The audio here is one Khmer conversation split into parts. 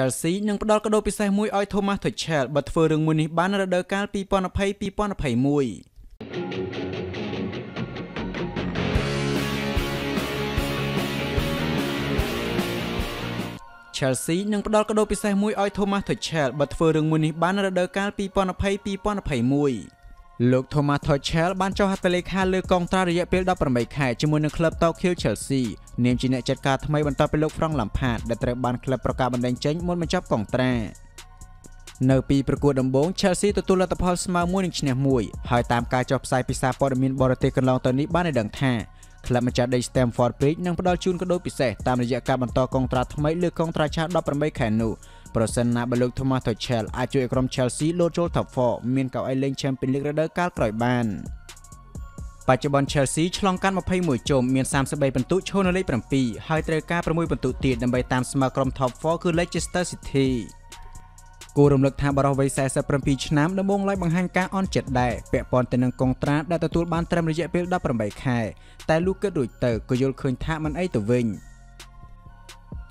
Chelsea នឹងផ្ដល់កាដូពិសេសមួយឲ្យ Thomas Tuchel បើធ្វើរឿងមួយនេះបានរដូវកាល2020-2021 Chelsea នឹងផ្ដល់កាដូពិសេសមួយឲ្យ Thomas Tuchel បើធ្វើរឿងមួយនេះបានរដូវកាល2020-2021 លោក Thomas Tuchel បានចុះហត្ថលេខាលើកងត្រារយៈពេល18ខែជាមួយនឹងក្លឹប Tokyo Chelsea នាមជាអ្នកចាត់ការថ្មីបន្ទាប់ពីលោក Frank Lampard ដែលត្រូវបានក្លឹបប្រកាសបណ្តេញចេញមុនបញ្ចប់កងត្រានៅពីប្រកួតដំបូង Chelsea ទទួលលទ្ធផលស្មើមួយនឹងឈ្នះមួយហើយតាមការចុះផ្សាយពីសារព័ត៌មានបរទេសកន្លងទៅនេះបានឲ្យដឹងថាក្លឹបម្ចាស់ដី Stamford Bridge នឹងផ្ដល់ជូនកាដូពិសេសតាមរយៈការបន្តកងត្រាថ្មីលើកងត្រាឆា18ខែនោះ ប្រសិនណាបើលោក Thomas Tuchel អាចជួយឲ្យក្រុម Chelsea លោតចូល Top 4មានកៅអីលេង Champions League រដូវកាលក្រោយបានបច្ចុប្បន្ន Chelsea ឆ្លងកាត់21ជុំមាន33ពិន្ទុឈរនៅលេខ7ហើយត្រូវការ6ពិន្ទុទៀតដើម្បីតាមស្មើក្រុម Top 4គឺ Leicester City គួររំលឹកថាបរិះវ័យ47ឆ្នាំដំបូងឡើយបង្ហាញការអន់ចិត្តដែរពាក់ព័ន្ធទៅនឹងកងត្រាដែលទទួលបានត្រឹមរយៈពេល18ខែតែលុះគិតរួចទៅក៏យល់ឃើញថាมันអីទៅវិញ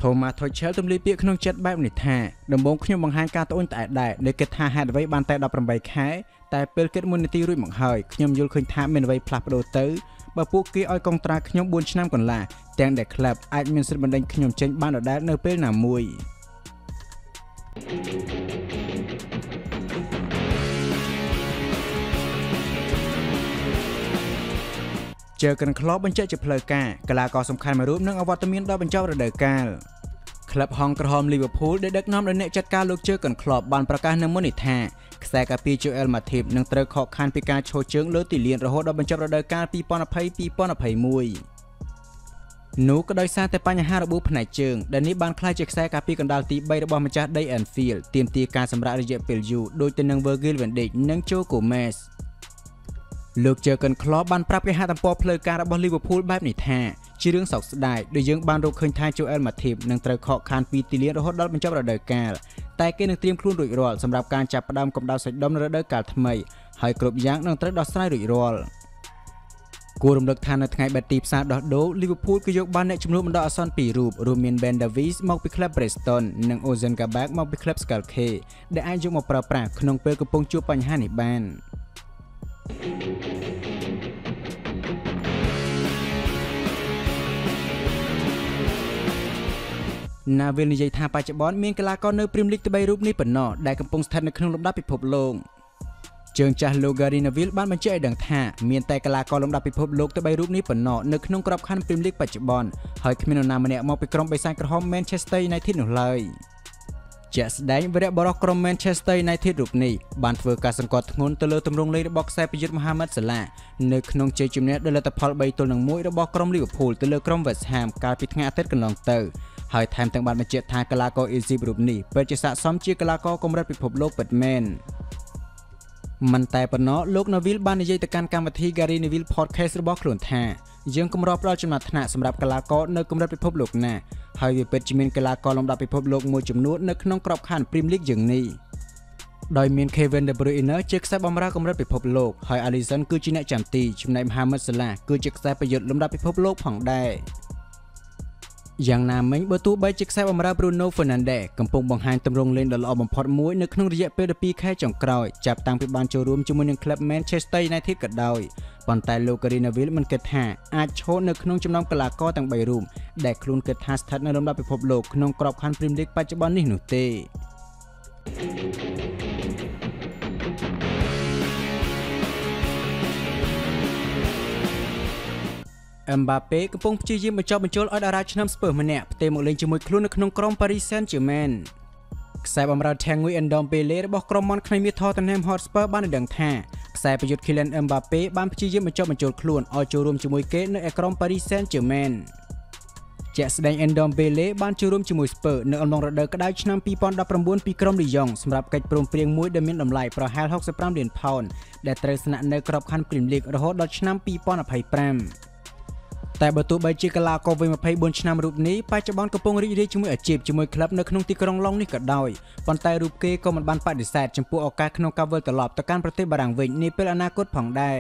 Thomas Tuchel ទម្លាយពាក្យក្នុងចិត្តបែបនេះថាដំបូងខ្ញុំបង្ហាញការត្អូញត្អែដែរដោយគិតថាហេតុអ្វីបានតែ18ខែតែពេលគិតមួយនាទីរួចមកហើយខ្ញុំយល់ឃើញថាមានអ្វីផ្លាស់ប្ដូរទៅបើពួកគេឲ្យកុងត្រាខ្ញុំ4ឆ្នាំកន្លះទាំងដែលក្លឹបអាចមានសិទ្ធិបណ្ដេញខ្ញុំចេញបានដដែលនៅពេលណាមួយ ជើកិនក្លបបញ្ជាក់ជាផ្លូវការកីឡាករសំខាន់មួយរូបនឹងអវត្តមានដល់បញ្ចប់រដូវកាលក្លឹបហងក្រហមលីវើពូលដែលដឹកនាំដោយអ្នកចាត់ការលោកជើកិនក្លបបានប្រកាសនៅមុននេះថាខ្សែការពារ Joel Matip នឹងត្រូវខកខានពីការឈរជើងលើទីលានរហូតដល់បញ្ចប់រដូវកាល2020-2021នោះក៏ដោយសារតែបញ្ហារបួសផ្នែកជើងដែលនេះបានក្លាយជាខ្សែការពារកណ្ដាលទី3របស់ម្ចាស់ដី Anfield ទាមទារការសម្រាករយៈពេលយូរដូចទៅនឹង Virgil van Dijk និង Joe Gomez លោក Jurgen Klopp បានប្រាប់គេហទំព័រផ្លូវការរបស់ Liverpool បែបនេះថាជារឿងសោកស្ដាយដែលយើងបានរកឃើញថា Joel Matip នឹងត្រូវខកខានពីទីលានរហូតដល់បញ្ចប់រដូវកាលតែគេនឹងត្រៀមខ្លួនរួចរាល់សម្រាប់ការចាប់ផ្ដើមកម្ដៅសាច់ដុំនៅរដូវកាលថ្មីហើយគ្រប់យ៉ាងនឹងត្រូវដោះស្រាយរួចរាល់គួររំលឹកថានៅថ្ងៃបេទីផ្សារដោះដូរ Liverpool ក៏យកបានអ្នកជំនួសបណ្ដោះអាសន្នពីររូបរួមមាន Ben Davies មកពីក្លឹប Preston និង Ozan Kabak មកពីក្លឹប Schalke ដែលអាចយកមកប្រើប្រាស់ក្នុងពេលកំពុងជួបបញ្ហានេះបាន។ ណាវិលនិយាយថាបច្ចុប្បន្នមានកីឡាករនៅព្រីមលីក3រូបនេះប៉ុណ្ណោះដែលកំពុងស្ថិតនៅក្នុងលំដាប់ពិភពលោកជើងចាស់ Logari Neville បានបញ្ជាក់ឲ្យដឹងថាមានតែកីឡាករលំដាប់ពិភពលោកទៅ3រូបនេះប៉ុណ្ណោះនៅក្នុងក្របខ័ណ្ឌព្រីមលីកបច្ចុប្បន្នហើយគ្មាននរណាម្នាក់មកពីក្រុមបេសាចក្រហម Manchester United នោះឡើយ ជាក់ស្ដែងវីរៈបរិះក្រុម Manchester United រូបនេះបានធ្វើការសង្កត់ធ្ងន់ទៅលើទម្រង់លេងរបស់ខ្សែប្រយុទ្ធមហាម៉ាត់សាឡានៅក្នុងជ័យជំនះដោយលទ្ធផល3ទល់នឹង1របស់ក្រុម Liverpool ទៅលើក្រុម West Ham កាលពីថ្ងៃអាទិត្យកន្លងទៅហើយថែមទាំងបានបញ្ជាក់ថាកីឡាករអេស៊ីបរូបនេះពិតជាស័ក្តិសមជាកីឡាករកម្រិតពិភពលោកពិតមែនមិនតែប៉ុណ្ណោះលោក Neville បាននិយាយទៅកាន់កម្មវិធី Gary Neville Podcast របស់ខ្លួនថា យើងគម្រប់ដល់ចំណាត់ថ្នាក់សម្រាប់កីឡាករនៅកម្រិតពិភពលោកណាហើយវាពិតជាមានកីឡាករលំដាប់ពិភពលោកមួយចំនួននៅក្នុងក្របខ័ណ្ឌ Premier League យើងនេះដោយមាន Kevin De Bruyne ជាខ្សែបម្រើកម្រិតពិភពលោកហើយ Alisson គឺជាអ្នកចាំទីចំណែក Mohamed Salah គឺជាខ្សែប្រយុទ្ធលំដាប់ពិភពលោកផងដែរ យ៉ាងណាមិញបើទោះបីជាខ្សែបម្រើ Bruno Fernandes កំពុងបង្ហាញទម្រង់លេងដ៏ល្អបំផុតមួយនៅក្នុងរយៈពេល12ខែចុងក្រោយចាប់តាំងពីបានចូលរួមជាមួយនឹងក្លឹប Manchester United ក៏ដោយប៉ុន្តែលោក Gary Neville មិនគិតថាអាចឈរនៅក្នុងចំណោមកីឡាករទាំង3រូបដែលខ្លួនគិតថាស្ថិតនៅលំដាប់ពិភពលោកក្នុងក្របខ័ណ្ឌ Premier League បច្ចុប្បន្ននេះនោះទេ thank you អឹមបាប៉េកំពុងព្យាយាមបញ្ចុះបញ្ចូលឲ្យតារាឆ្នាំស្ពឺម្នាក់ផ្ទេរមកលេងជាមួយខ្លួននៅក្នុងក្រុម Paris Saint-Germain ខ្សែបម្រើថេងងុយអេនដុំពេលេរបស់ក្រុមមន់ខ្នៃមាស Tottenham Hotspur បានដឹងថាខ្សែប្រយុទ្ធ Kylian Mbappe បានព្យាយាមបញ្ចុះបញ្ចូលខ្លួនឲ្យចូលរួមជាមួយគេនៅឯក្រុម Paris Saint-Germain ជាក់ស្ដែង Ndombele បានចូលរួមជាមួយ Spurs នៅអំឡុងរដូវក្តៅឆ្នាំ2019ពីក្រុមលីយ៉ុងសម្រាប់កិច្ចព្រមព្រៀងមួយដែលមានតម្លៃប្រហែល65លានផោនដែលត្រូវស្នាក់នៅក្របខ័ណ្ឌ Premier League រហូតដល់ឆ្នាំ2025 តែបើទោះបីជាកីឡាករវ័យ24ឆ្នាំរូបនេះបច្ចុប្បន្នកំពុងរីករាយជាមួយអាជីពជាមួយក្លឹបនៅក្នុងទីក្រុងឡុងនេះក៏ដោយប៉ុន្តែរូបគេក៏មិនបានបដិសេធចំពោះឱកាសក្នុងការវិលត្រឡប់ទៅកាន់ប្រទេសបារាំងវិញនាពេលអនាគតផងដែរ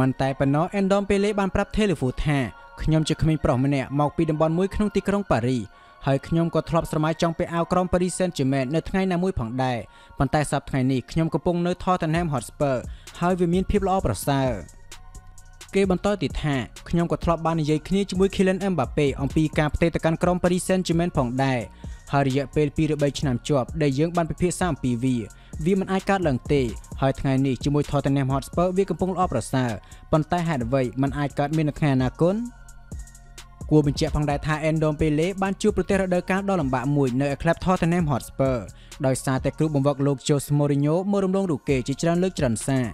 មិនតែប៉ុណ្ណោះអេនដមពេលេបានប្រាប់ Televo ថាខ្ញុំជាក្មេងប្រុសម្នាក់មកពីតំបន់មួយក្នុងទីក្រុងប៉ារីសហើយខ្ញុំក៏ធ្លាប់ស្រមៃចង់ពាក់អាវក្រម Paris Saint-Germain នៅថ្ងៃណាមួយផងដែរប៉ុន្តែសប្តាហ៍ថ្ងៃនេះខ្ញុំកំពុងនៅ Tottenham Hotspur ហើយវាមានភាពល្អប្រសើរ គេបន្តទៀតថាខ្ញុំក៏ធ្លាប់បាននិយាយគ្នាជាមួយ Kylian Mbappe អំពីការផ្ទេរទៅកាន់ក្រុម Paris Saint-Germain ផងដែរហើយរយៈពេល2ឬ3ឆ្នាំជាប់ដែលយើងបានពិភាក្សាអំពីវាវាមិនអាចកើតឡើងទេហើយថ្ងៃនេះជាមួយ Tottenham Hotspur វាកំពុងល្អប្រសើរប៉ុន្តែហេតុអ្វីมันអាចកើតមាននៅថ្ងៃអនាគតគួរបញ្ជាក់ផងដែរថា Endom Pele បានជួបប្រទះរដូវកាលដ៏លំបាកមួយនៅ Club Tottenham Hotspur ដោយសារតែគ្រូបង្វឹកលោក Jose Mourinho មករំលងរូគេជាច្រើនលើកច្រើនសារ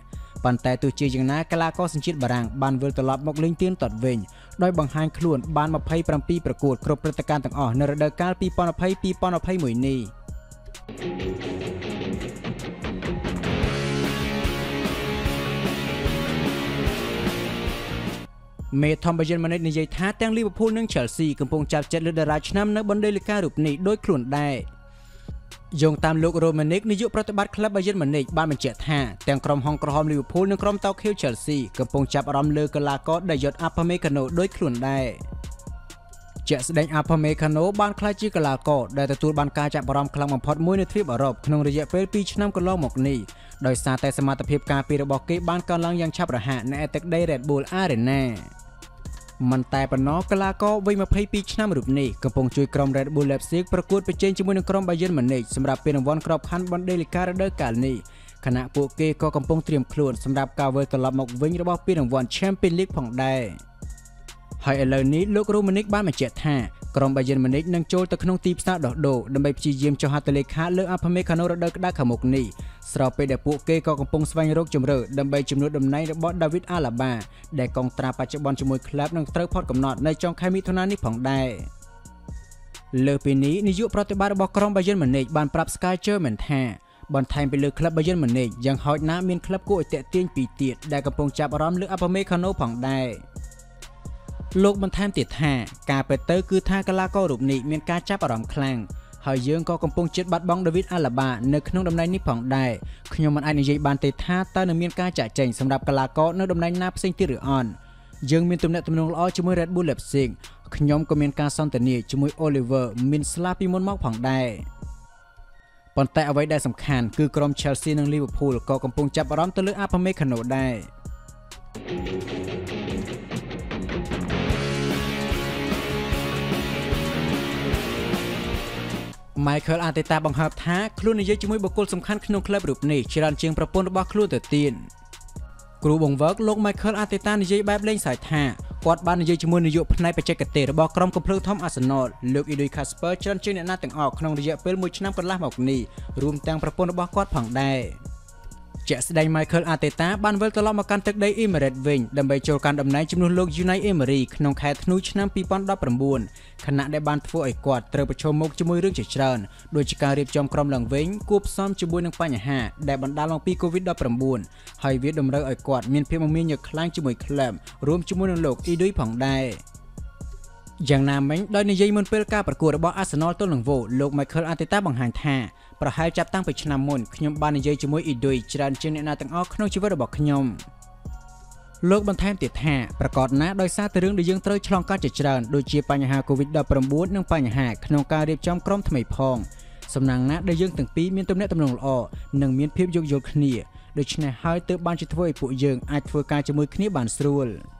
ប៉ុន្តែទោះជាយ៉ាងណាកីឡាករសញ្ជាតិបារាំងបានវិលត្រឡប់មកលេងទៀនទាត់វិញដោយបង្ហាញខ្លួនបាន27ប្រកួតគ្រប់ព្រឹត្តិការណ៍ទាំងអស់នៅរដូវកាល2020-2021នេះមេថមបាយិនម៉ាណេតនិយាយថាទាំងលីវើពូលនិង Chelsea កំពុងចាប់ចិត្តលើតារាឆ្នាំនៅបណ្ឌេលីការូបនេះដោយខ្លួនដែរ យោងតាមលោករ៉ូម៉ានិកនាយកប្រតិបត្តិក្លឹបបាយិនម៉ាណិកបានបញ្ជាក់ថាទាំងក្រុមហុងក្រហមលីវើពូលនិងក្រុមតោខៀវ Chelsea កំពុងចាប់អារម្មណ៍លើកីឡាករដែលយត់អាផាមេកាណូដោយខ្លួនដែរជាក់ស្ដែងអាផាមេកាណូបានក្លាយជាកីឡាករដែលទទួលបានការចាប់អារម្មណ៍ខ្លាំងបំផុតមួយនៅទ្វីបអឺរ៉ុបក្នុងរយៈពេល2ឆ្នាំកន្លងមកនេះដោយសារតែសមត្ថភាពការពាររបស់គេបានកើនឡើងយ៉ាងឆាប់រហ័សនៅឯទឹកដី Red Bull Arena មិនតែប៉ុណ្ណោះកីឡាករវ័យ22ឆ្នាំរូបនេះកំពុងជួយក្រុម Red Bull Leipzig ប្រកួតប្រជែងជាមួយនឹងក្រុម Bayern Munich សម្រាប់ពានរង្វាន់ក្របខ័ណ្ឌ Bundesliga រដូវកាលនេះខណៈពួកគេក៏កំពុងត្រៀមខ្លួនសម្រាប់ការវិលត្រឡប់មកវិញរបស់ពានរង្វាន់ Champions League ផងដែរហើយឥឡូវនេះលោក Romanik បានបញ្ជាក់ថាក្រុម Bayern Munich នឹងចូលទៅក្នុងទីផ្សារដោះដូរដើម្បីព្យាយាមចុះហត្ថលេខាលើ Upamecano រដូវក្តៅខាងមុខនេះ ស្របពេលដែលពួកគេក៏កំពុងស្វែងរកជម្រើសដើម្បីជំនួសតំណែងរបស់ David Alaba ដែលកងត្រាបច្ចុប្បន្នជាមួយក្លឹបនឹងត្រូវផុតកំណត់នៅចុងខែមិថុនានេះផងដែរលើពីនេះនាយកប្រតិបត្តិរបស់ក្រុម Bayern Munich បានប្រាប់ Sky German ថាបន្ថែមពីលើក្លឹប Bayern Munich យ៉ាងហោចណាស់មានក្លឹបគួរឲ្យតាក់ទាញពីរទៀតដែលកំពុងចាប់អារម្មណ៍លើ Upamecano ផងដែរលោកបន្ថែមទៀតថាការពិតទៅគឺថាកីឡាកររូបនេះមានការចាប់អារម្មណ៍ខ្លាំង ហើយយើងក៏កំពុងជិតបាត់បង់ដាវីតអាឡាបានៅក្នុងតំណែងនេះផងដែរខ្ញុំមិនអាចនិយាយបានទេថាតើនឹងមានការចាក់ចែងសម្រាប់កីឡាករនៅតំណែងណាផ្សេងទៀតឬអត់យើងមានទំនាក់ទំនងល្អជាមួយ Red Bull Leipzig ខ្ញុំក៏មានការសន្ទនាជាមួយ Oliver Minsla ពីមុនមកផងដែរប៉ុន្តែអ្វីដែលសំខាន់គឺក្រុម Chelsea និង Liverpool ក៏កំពុងចាប់អារម្មណ៍ទៅលើ Upamecano ដែរ Michael Arteta បង្ហើបថាខ្លួននិយាយជាមួយបុគ្គលសំខាន់ក្នុងក្លឹបរូបនេះច្រើនជាងប្រពន្ធរបស់ខ្លួនទៅទៀតគ្រូបង្វឹកលោក Michael Arteta និយាយបែបលេងសើចថាគាត់បាននិយាយជាមួយនាយកផ្នែកបច្ចេកទេសរបស់ក្រុមកំភ្លើងធំ Arsenal លោក Eddie Casper ច្រើនជាងអ្នកណាទាំងអស់ក្នុងរយៈពេល1ឆ្នាំកន្លះមកនេះរួមទាំងប្រពន្ធរបស់គាត់ផងដែរ ជាក់ស្ដែង Michael Arteta បានវិលត្រឡប់មកកាន់ទឹកដី Emirates វិញដើម្បីចូលកាន់តំណែងជំនួសលោក Unai Emery ក្នុងខែធ្នូឆ្នាំ2019ខណៈដែលបានធ្វើឲ្យគាត់ត្រូវប្រឈមមុខជាមួយរឿងជាច្រើនដូចជាការរៀបចំក្រុមឡើងវិញគួបផ្សំជាមួយនឹងបញ្ហាដែលបណ្ដាលមកពី COVID-19 ហើយវាតម្រូវឲ្យគាត់មានភាពមមាញឹកខ្លាំងជាមួយក្លឹបរួមជាមួយនឹងលោក Edu ផងដែរយ៉ាងណាមិញដោយនិយាយមុនពេលការប្រកួតរបស់ Arsenal ទល់នឹង Wolves លោក Michael Arteta បង្ហាញថា ប្រហែលចាប់តាំងពីឆ្នាំមុនខ្ញុំបាននិយាយជាមួយអ៊ីឌុយច្រើនជាងអ្នកណាទាំងអស់ក្នុងជីវិតរបស់ខ្ញុំលោកបន្ថែមទៀតថាប្រកាសណាដោយសារតែរឿងដែលយើងត្រូវឆ្លងកាត់ជាច្រើនដូចជាបញ្ហា COVID-19 និងបញ្ហាក្នុងការរៀបចំក្រុមថ្មីផងសំណាងណាដែលយើងទាំងពីរមានទំនាក់ទំនងល្អនិងមានភាពយោគយល់គ្នាដូច្នេះហើយទើបបានជាធ្វើឲ្យពួកយើងអាចធ្វើការជាមួយគ្នាបានស្រួល។